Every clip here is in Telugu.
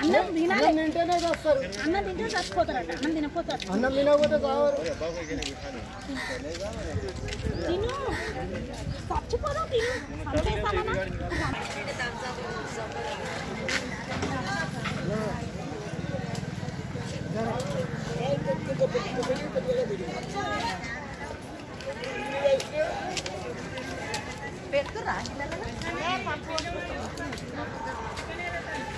అన్నం తినాలి. అన్నం తింటే చచ్చిపోతారట. అన్నం తినపోతారు అన్నం తినకపోతే కావాలి తిను. చచ్చిపోదా తిను. చంపేస్తానన్నా. ఇచ్చినా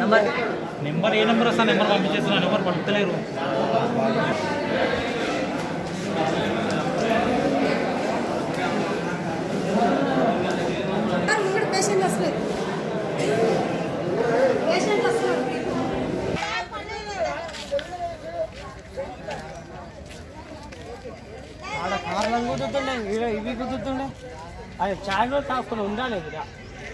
నెంబర్. ఏ నెంబర్ వస్తా నెంబర్ పంపించేస్తున్నా నెంబర్ పడుతలేరు. ఆడ కుదురుతుండే ఇవి కుదురుతుండే. అది చాయ్ కూడా తాకుని ఉండాలి ఇక్కడ